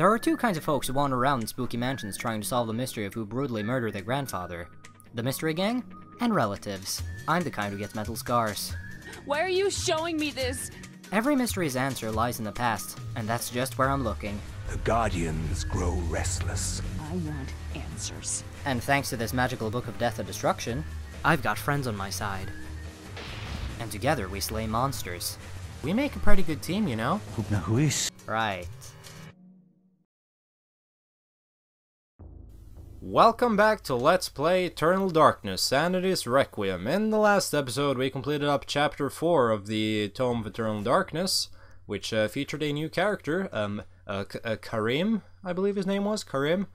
There are two kinds of folks who wander around in spooky mansions trying to solve the mystery of who brutally murdered their grandfather. The mystery gang, and relatives. I'm the kind who gets metal scars. Why are you showing me this? Every mystery's answer lies in the past, and that's just where I'm looking. The Guardians grow restless. I want answers. And thanks to this magical book of death and destruction, I've got friends on my side. And together we slay monsters. We make a pretty good team, you know? Right. Welcome back to Let's Play Eternal Darkness, Sanity's Requiem. In the last episode, we completed up Chapter 4 of the Tome of Eternal Darkness, which uh, featured a new character, um, uh, uh, Karim, I believe his name was, Karim?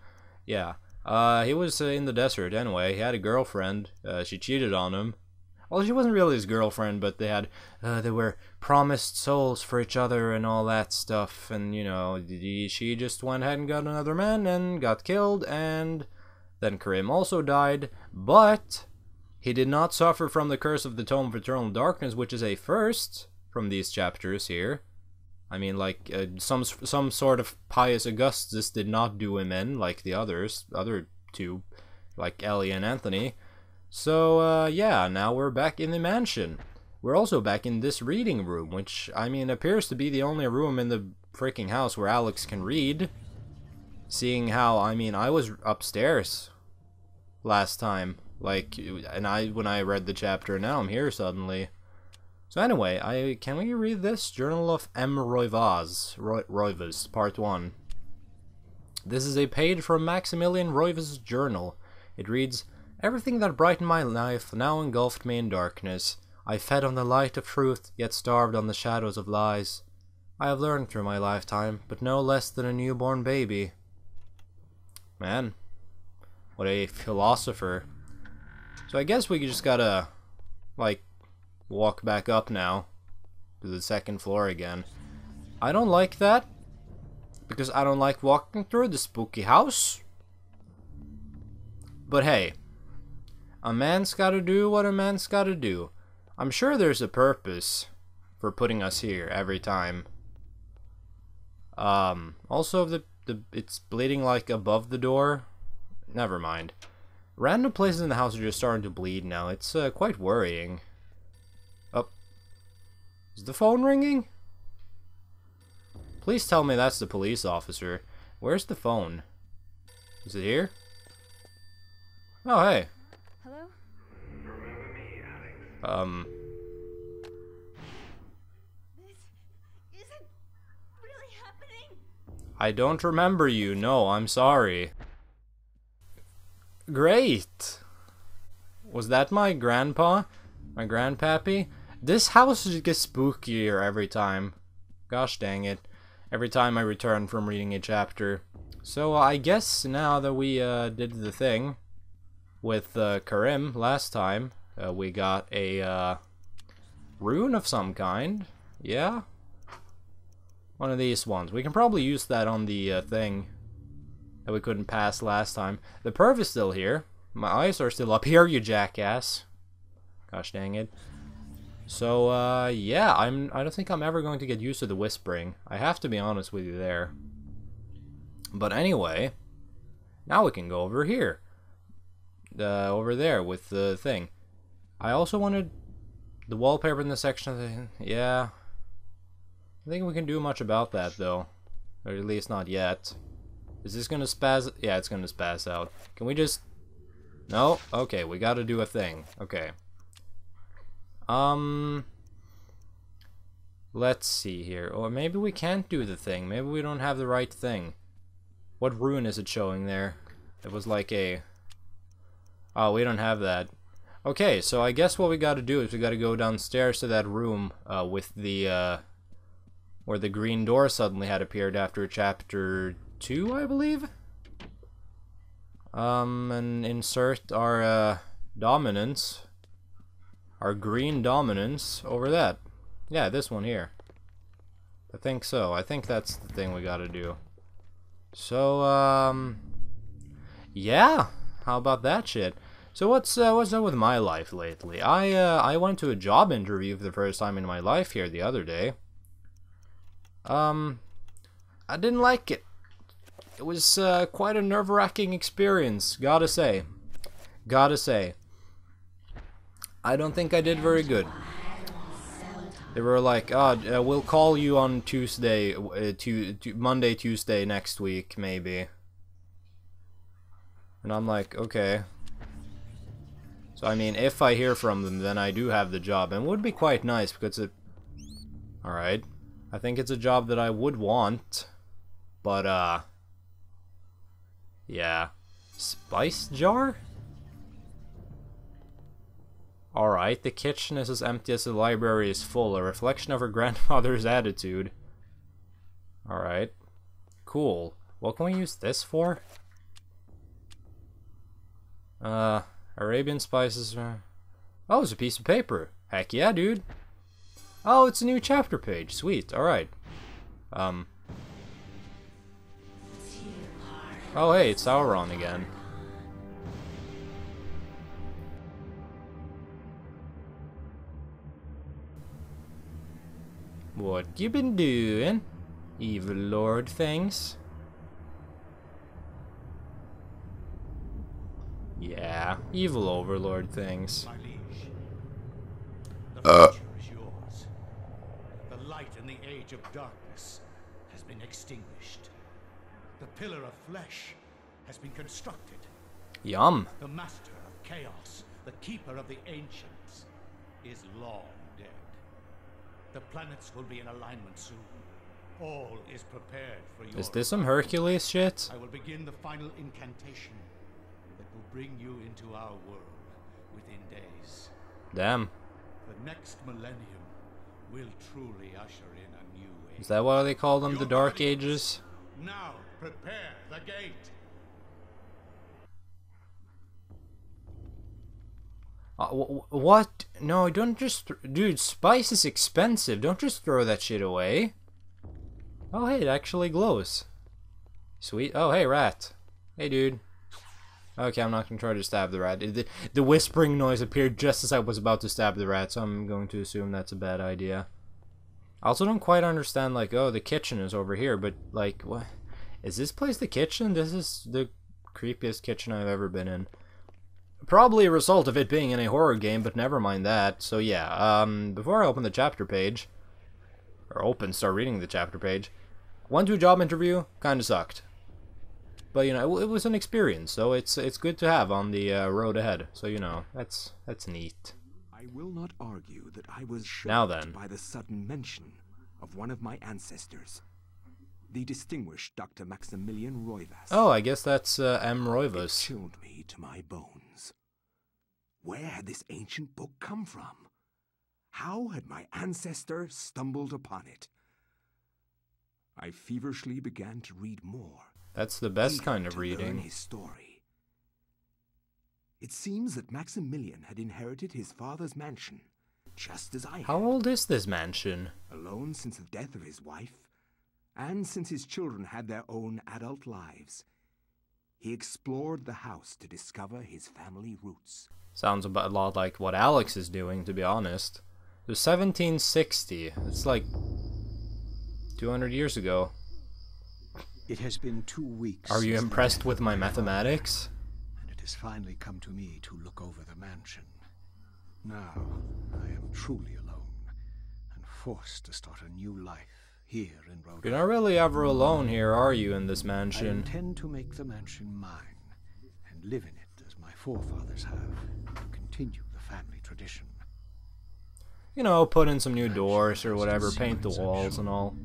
Yeah. Uh, he was uh, in the desert anyway, he had a girlfriend, uh, she cheated on him. Well, she wasn't really his girlfriend, but they had, they were promised souls for each other and all that stuff, and, you know, she just went ahead and got another man and got killed, and then Karim also died, but he did not suffer from the curse of the Tome of Eternal Darkness, which is a first from these chapters here. I mean, like, uh, some some sort of pious Augustus did not do him in, like the others, other two, like Ellie and Anthony. So, uh, yeah, now we're back in the mansion. We're also back in this reading room, which, I mean, appears to be the only room in the freaking house where Alex can read. Seeing how, I mean, I was upstairs last time. Like, and I when I read the chapter, now I'm here suddenly. So anyway, I can we read this Journal of M. Roivas, Roy, Part One. This is a page from Maximilian Roivas's journal. It reads, "Everything that brightened my life now engulfed me in darkness. I fed on the light of truth, yet starved on the shadows of lies. I have learned through my lifetime, but no less than a newborn baby." Man, what a philosopher. So I guess we just gotta, like, walk back up now to the second floor again. I don't like that because I don't like walking through the spooky house. But hey, a man's gotta do what a man's gotta do. I'm sure there's a purpose for putting us here every time. Um, also, the, the it's bleeding like above the door Never mind. Random places in the house are just starting to bleed now. It's uh, quite worrying. Oh. Is the phone ringing? Please tell me that's the police officer. Where's the phone? Is it here? Oh, hey. Hello? Um. This isn't really happening. I don't remember you. No, I'm sorry. Great! Was that my grandpa? My grandpappy? This house just gets spookier every time. Gosh dang it. Every time I return from reading a chapter. So I guess now that we uh, did the thing with uh, Karim last time, uh, we got a uh, rune of some kind. Yeah? One of these ones. We can probably use that on the uh, thing that we couldn't pass last time. The perv is still here. My eyes are still up here, you jackass. Gosh dang it. So, uh, yeah, I'm, I don't think I'm ever going to get used to the whispering. I have to be honest with you there. But anyway, now we can go over here. Uh, over there with the thing. I also wanted the wallpaper in the section of the... Yeah. I think we can do much about that, though. Or at least not yet. Is this gonna spaz? Yeah, it's gonna spaz out. Can we just... No? Okay, we gotta do a thing. Okay. Um... Let's see here. Or maybe we can't do the thing. Maybe we don't have the right thing. What rune is it showing there? It was like a... Oh, we don't have that. Okay, so I guess what we gotta do is we gotta go downstairs to that room uh, with the... Uh, where the green door suddenly had appeared after chapter two, I believe. Um, and insert our uh, dominance, our green dominance over that. Yeah, this one here. I think so. I think that's the thing we gotta do. So, um, yeah. How about that shit? So what's uh, what's up with my life lately? I uh, I went to a job interview for the first time in my life here the other day. Um, I didn't like it it was uh, quite a nerve-wracking experience, gotta say. Gotta say. I don't think I did very good. They were like, oh, uh, we'll call you on Tuesday, uh, tu Monday, Tuesday next week, maybe. And I'm like, okay. So, I mean, if I hear from them, then I do have the job. And it would be quite nice, because it... Alright. I think it's a job that I would want. But, uh... Yeah. Spice jar? Alright, the kitchen is as empty as the library is full, a reflection of her grandfather's attitude. Alright. Cool. What can we use this for? Uh, Arabian spices. Oh, it's a piece of paper. Heck yeah, dude. Oh, it's a new chapter page. Sweet. Alright. Um. Oh, hey, it's Sauron again. What you been doing? Evil Lord things? Yeah, evil overlord things. My liege, the uh. future is yours. The light in the age of darkness has been extinguished. The pillar of flesh has been constructed. Yum. The master of chaos, the keeper of the ancients, is long dead. The planets will be in alignment soon. All is prepared for your Is this some Hercules shit? I will begin the final incantation that will bring you into our world within days. Damn. The next millennium will truly usher in a new age. Is that why they call them the Dark Ages? Now prepare the gate. Uh, wh- wh- what? No, don't just... Dude, spice is expensive. Don't just throw that shit away. Oh, hey, it actually glows. Sweet. Oh, hey, rat. Hey, dude. Okay, I'm not gonna try to stab the rat. The, the whispering noise appeared just as I was about to stab the rat, so I'm going to assume that's a bad idea. I also don't quite understand, like, oh, the kitchen is over here, but, like, what? Is this place the kitchen? This is the creepiest kitchen I've ever been in. Probably a result of it being in a horror game, but never mind that. So yeah, um, before I open the chapter page, or open, start reading the chapter page, to a job interview, kinda sucked. But you know, it, it was an experience, so it's it's good to have on the uh, road ahead. So you know, that's that's neat. I will not argue that I was shocked Now then. by the sudden mention of one of my ancestors, the distinguished Dr. Maximilian Roivas. Oh, I guess that's uh, M. It chilled me to my bones. Where had this ancient book come from? How had my ancestor stumbled upon it? I feverishly began to read more. That's the best kind of reading. his story. It seems that Maximilian had inherited his father's mansion, just as I How had, old is this mansion? alone since the death of his wife, and since his children had their own adult lives. He explored the house to discover his family roots. Sounds about a lot like what Alex is doing, to be honest. It was 1760. It's like 200 years ago. It has been two weeks. Are you impressed with of my father, mathematics? Has finally come to me to look over the mansion. Now I am truly alone and forced to start a new life here in Rhode You're not really ever alone here, are you, in this mansion? I intend to make the mansion mine and live in it as my forefathers have to continue the family tradition. You know, put in some new doors or whatever, paint the walls and all.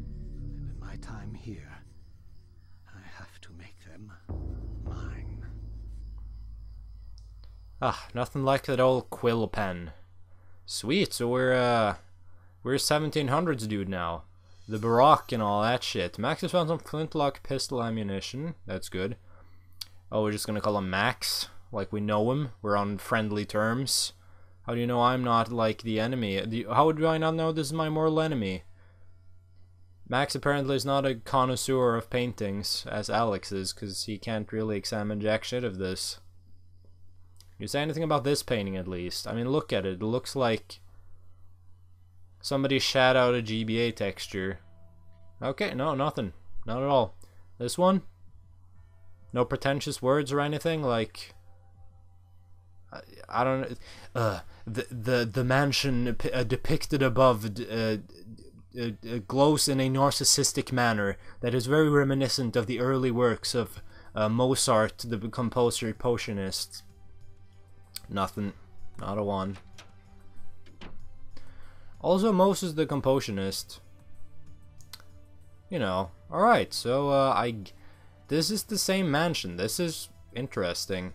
Ah, nothing like that old quill pen. Sweet, so we're, uh, we're 1700s dude now. The Baroque and all that shit. Max has found some flintlock pistol ammunition. That's good. Oh, we're just gonna call him Max? Like we know him? We're on friendly terms? How do you know I'm not, like, the enemy? How do I not know this is my mortal enemy? Max apparently is not a connoisseur of paintings, as Alex is, because he can't really examine jack shit of this. You say anything about this painting at least? I mean, look at it. It looks like somebody shat out a GBA texture. Okay, no, nothing. Not at all. This one? No pretentious words or anything like. I, don't. Uh, the the the mansion uh, depicted above uh, uh, glows in a narcissistic manner that is very reminiscent of the early works of uh, Mozart, the composer potionist. Nothing. Not a one. Also, Moses the composionist. You know. Alright, so uh, I... This is the same mansion. This is interesting.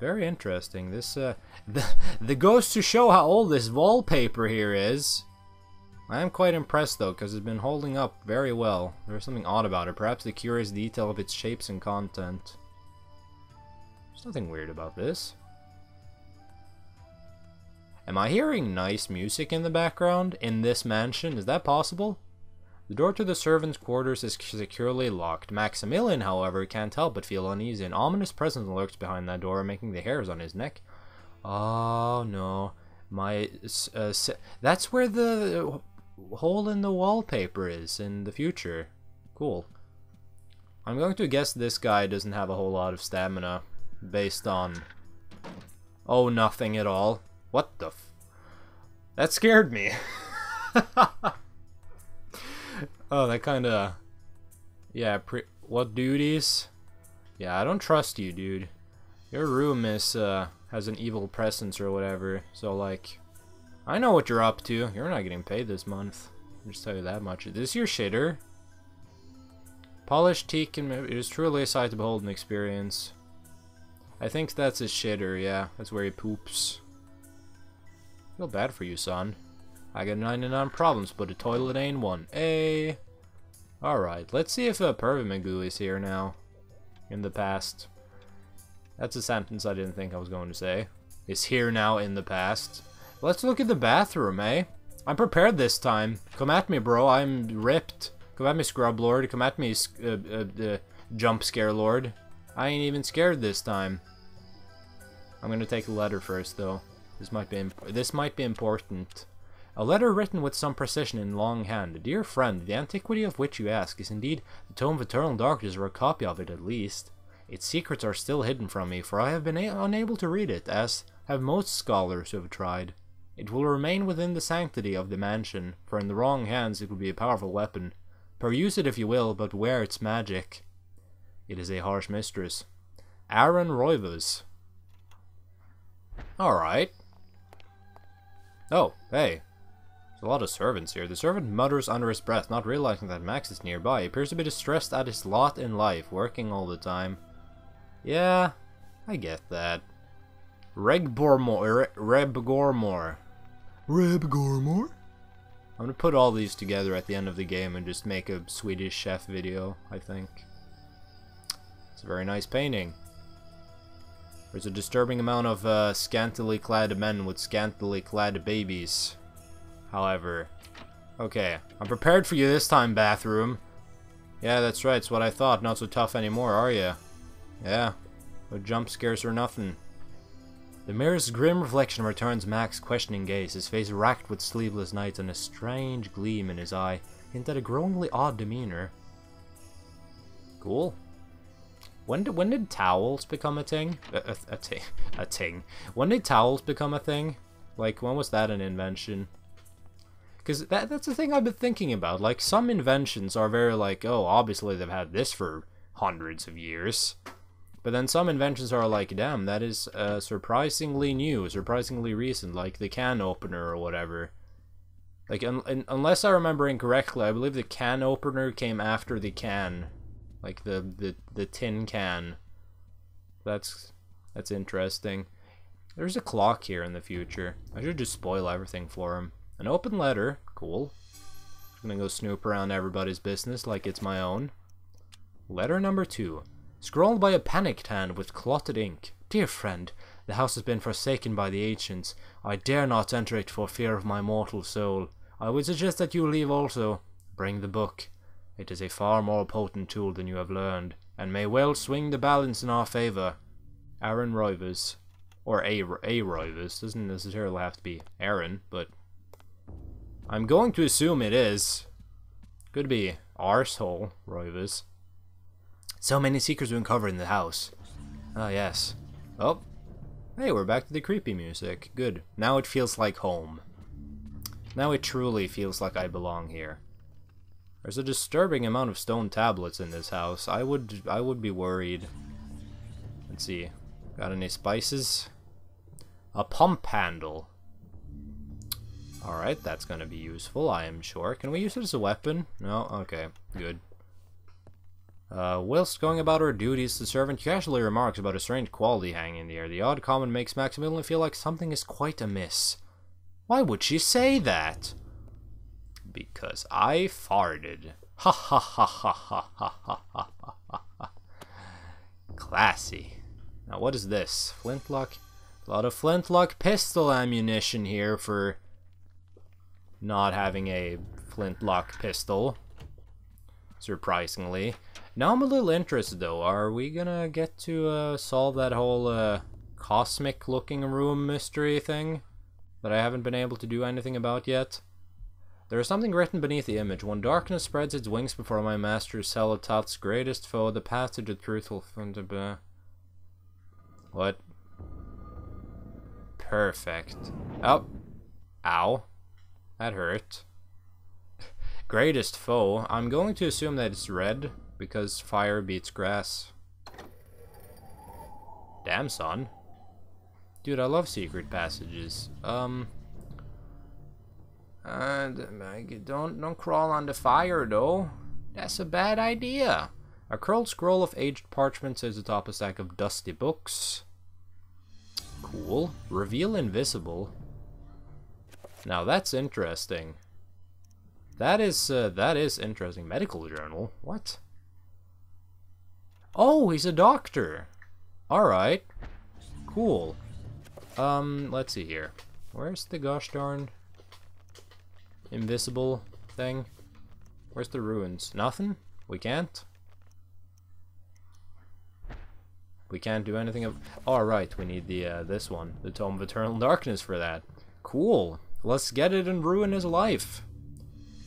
Very interesting. This, uh... The, the goes to show how old this wallpaper here is. I am quite impressed though, because it's been holding up very well. There's something odd about it. Perhaps the curious detail of its shapes and content. There's nothing weird about this. Am I hearing nice music in the background in this mansion? Is that possible? The door to the servants' quarters is securely locked. Maximilian, however, can't help but feel uneasy. An ominous presence lurks behind that door, making the hairs on his neck. Oh no, my uh, that's where the hole in the wallpaper is in the future. Cool. I'm going to guess this guy doesn't have a whole lot of stamina based on... Oh, nothing at all. What the That scared me. oh, that kind of... Yeah, what duties? Yeah, I don't trust you, dude. Your room is, uh, has an evil presence or whatever, so, like... I know what you're up to. You're not getting paid this month. I'll just tell you that much. Is this your shitter? Polished teak and it is truly a sight to behold and experience. I think that's his shitter, yeah. That's where he poops. Feel bad for you, son. I got 99 problems, but a toilet ain't one. Hey! Alright, let's see if uh, Pervy is here now. In the past. That's a sentence I didn't think I was going to say. Is here now in the past. Let's look at the bathroom, eh? I'm prepared this time. Come at me, bro. I'm ripped. Come at me, Scrub Lord. Come at me, uh, uh, uh, Jump Scare Lord. I ain't even scared this time. I'm gonna take a letter first, though. This might be this might be important. A letter written with some precision in longhand. Dear friend, the antiquity of which you ask is indeed the Tome of Eternal Darkness, or a copy of it at least. Its secrets are still hidden from me, for I have been unable to read it, as have most scholars who have tried. It will remain within the sanctity of the mansion, for in the wrong hands it will be a powerful weapon. Peruse it if you will, but beware its magic. It is a harsh mistress. Aaron Roivas. Alright. Oh, hey. There's a lot of servants here. The servant mutters under his breath, not realizing that Max is nearby. He appears to be distressed at his lot in life, working all the time. Yeah, I get that. Reg Bormore, Reb Gormore. Reb Gormore? I'm gonna put all these together at the end of the game and just make a Swedish chef video, I think. It's a very nice painting. There's a disturbing amount of uh, scantily clad men with scantily clad babies. However, okay, I'm prepared for you this time, bathroom. Yeah, that's right, it's what I thought. Not so tough anymore, are you? Yeah, no jump scares or nothing. The mirror's grim reflection returns Max's questioning gaze, his face racked with sleepless nights and a strange gleam in his eye hint at a growingly odd demeanor. Cool. When did when did towels become a thing? A, a, a, thing. A thing. When did towels become a thing? Like, when was that an invention? Because that, that's the thing I've been thinking about. Like, some inventions are very like, oh, obviously they've had this for hundreds of years. But then some inventions are like, damn, that is uh, surprisingly new, surprisingly recent, like the can opener or whatever. Like, un unless I remember incorrectly, I believe the can opener came after the can, like the the the tin can. That's that's interesting. There's a clock here in the future. I should just spoil everything for him. An open letter, cool. I'm gonna go snoop around everybody's business like it's my own. Letter number two. Scrawled by a panicked hand with clotted ink. Dear friend, the house has been forsaken by the ancients. I dare not enter it for fear of my mortal soul. I would suggest that you leave also. Bring the book. It is a far more potent tool than you have learned, and may well swing the balance in our favour. Aaron Roivas. Or A, A Roivas. Doesn't necessarily have to be Aaron, but... I'm going to assume it is. Could be Arsehole Roivas. So many secrets we uncovered in the house. Oh, yes. Oh. Hey, we're back to the creepy music. Good. Now it feels like home. Now it truly feels like I belong here. There's a disturbing amount of stone tablets in this house. I would I would be worried. Let's see. Got any spices? A pump handle. Alright, that's gonna be useful, I am sure. Can we use it as a weapon? No? Okay, good. Uh, whilst going about her duties, the servant casually remarks about a strange quality hanging in the air. The odd comment makes Maximilian feel like something is quite amiss. Why would she say that? Because I farted. Ha ha ha ha ha ha ha ha ha. Classy. Now what is this? Flintlock? A lot of flintlock pistol ammunition here for not having a flintlock pistol. Surprisingly. Now I'm a little interested though. Are we gonna get to uh, solve that whole uh, cosmic looking room mystery thing that I haven't been able to do anything about yet? There is something written beneath the image. When darkness spreads its wings before my master Xel'lotath's greatest foe, the path to the truth will find a... What? Perfect. Oh. Ow. That hurt. Greatest foe. I'm going to assume that it's red, because fire beats grass. Damn, son. Dude, I love secret passages. Um... And don't don't crawl on the fire though. That's a bad idea. A curled scroll of aged parchment sits atop a stack of dusty books. Cool. Reveal invisible. Now that's interesting. That is uh, that is interesting. Medical journal. What? Oh, he's a doctor. All right. Cool. Um, let's see here. Where's the gosh darn invisible thing? Where's the ruins? Nothing? We can't? We can't do anything of... Oh, we need the uh, this one. The Tome of Eternal Darkness for that. Cool. Let's get it and ruin his life.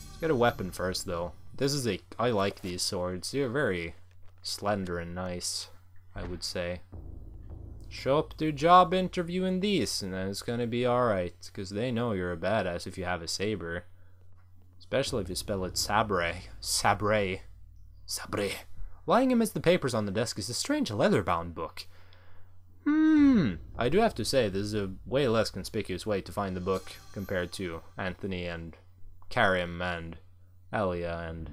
Let's get a weapon first, though. This is a... I like these swords. They're very slender and nice, I would say. Show up to job interview in these, and then it's gonna be alright, because they know you're a badass if you have a saber. Especially if you spell it Sabre. Sabre. Sabre. Lying amidst the papers on the desk is a strange leather-bound book. Hmm. I do have to say, this is a way less conspicuous way to find the book compared to Anthony and Karim and Ellia and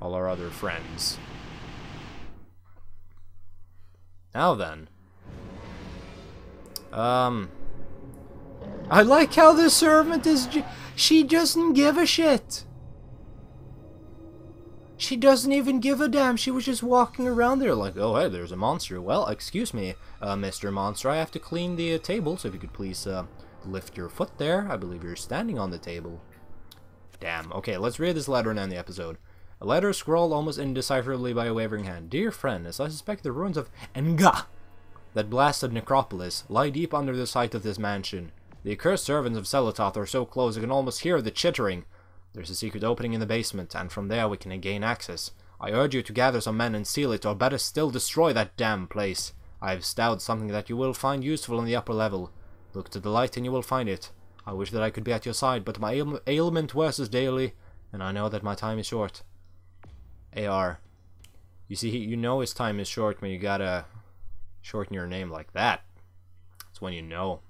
all our other friends. Now then. Um. I like how the servant is. She doesn't give a shit. She doesn't even give a damn. She was just walking around there like, oh, hey, there's a monster. Well, excuse me, uh, Mr. Monster. I have to clean the uh, table, so if you could please uh, lift your foot there. I believe you're standing on the table. Damn. Okay, let's read this letter and end the episode. A letter scrawled almost indecipherably by a wavering hand. Dear friend, as I suspect the ruins of Ehn'gha, that blasted necropolis, lie deep under the site of this mansion. The accursed servants of Xel'lotath are so close I can almost hear the chittering. There's a secret opening in the basement, and from there we can gain access. I urge you to gather some men and seal it, or better still, destroy that damn place. I have stowed something that you will find useful in the upper level. Look to the light and you will find it. I wish that I could be at your side, but my ail ailment worsens daily, and I know that my time is short. AR. You see, you know his time is short when you gotta shorten your name like that. It's when you know.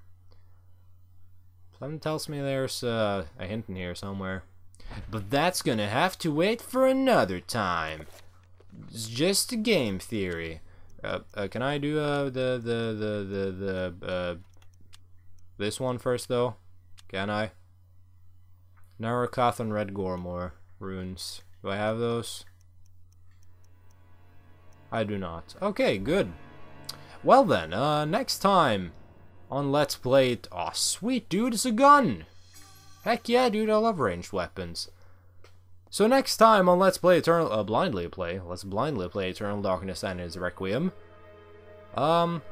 Something tells me there's uh, a hint in here somewhere. But that's gonna have to wait for another time. It's just a game theory. Uh, uh, can I do uh, the the the the the uh, this one first though? Can I? Narokath and Red Redgormor runes. Do I have those? I do not. Okay, good. Well then, uh, next time on Let's Play it. Oh, sweet, dude, it's a gun! Heck yeah, dude, I love ranged weapons. So next time on Let's Play Eternal, uh, blindly play, let's blindly play Eternal Darkness and his Requiem. Um,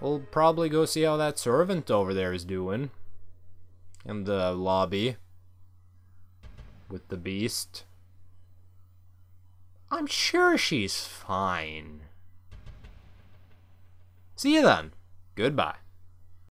we'll probably go see how that servant over there is doing. In the lobby. With the beast. I'm sure she's fine. See you then. Goodbye.